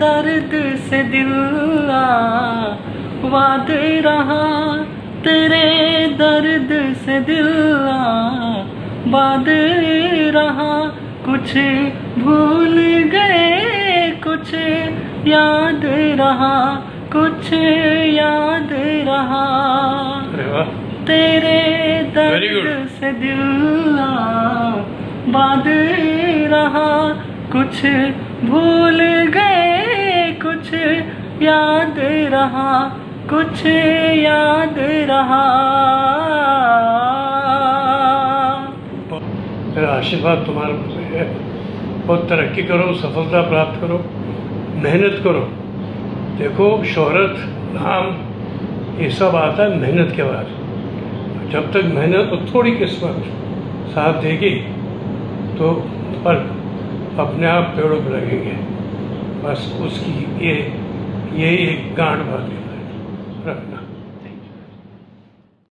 दर्द से दिल वाद रहा तेरे दर्द से दिल बाद रहा। कुछ भूल गए कुछ याद रहा कुछ याद रहा। तेरे दर्द से दिल बाद रहा कुछ भूल गए याद रहा, कुछ याद रहा। मेरा आशीर्वाद तुम्हारे है। बहुत तरक्की करो, सफलता प्राप्त करो, मेहनत करो। देखो, शोहरत, नाम, ये सब आता है मेहनत के बाद। जब तक मेहनत और थोड़ी किस्मत, साथ देगी तो फल अपने आप पेड़ों पर लगेंगे। बस उसकी ये यही एक गांठ बात रखना।